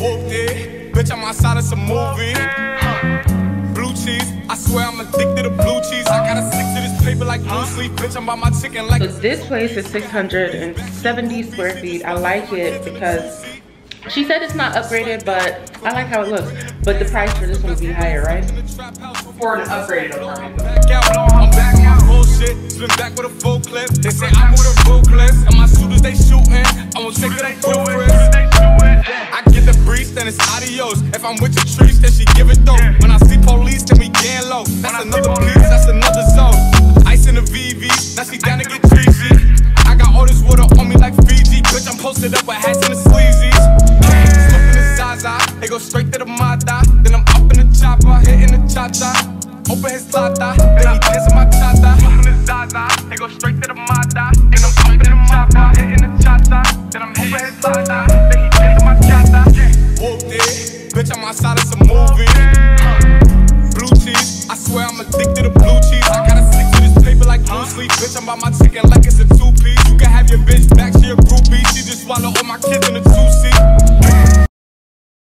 Whooped it. Bitch, I'm outside of some movie. Blue cheese. I swear I'm addicted to blue cheese. I gotta stick to this paper like blue sleep. Bitch, I'm by my chicken like. So this place is 670 square feet. I like it because she said it's not upgraded, but I like how it looks. But the price for this one would be higher, right? For an upgraded apartment. Back out, I'm back on my bullshit. Spin back with a full clip. They say I'm with a ruthless. And adios. If I'm with the trees, then she give it though. When I see police, then we gang low. That's another piece, that's another zone. Ice in the VV, now she down to get treachy. I got all this water on me like Fiji. Bitch, I'm posted up with hats and the sleazies. Smoking the Zaza, they go straight to the Mata. Then I'm up in the chopper, hitting the cha-cha. Open his tata, then he dancing my cha-cha. Smoking the Zaza, they go straight to the Mata. Then I'm up in the chopper, hitting the cha-cha. Then I'm open his tata, moving. Blue cheese, I swear I'm addicted to blue cheese. I gotta stick to this paper like blue sleep. Bitch, I'm about my chicken like it's a two piece. You can have your bitch back to your group.